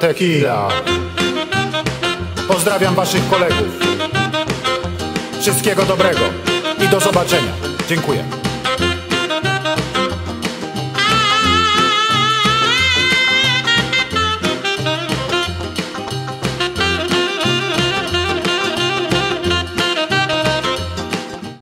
Tequila. Pozdrawiam waszych kolegów. Wszystkiego dobrego i do zobaczenia. Dziękuję.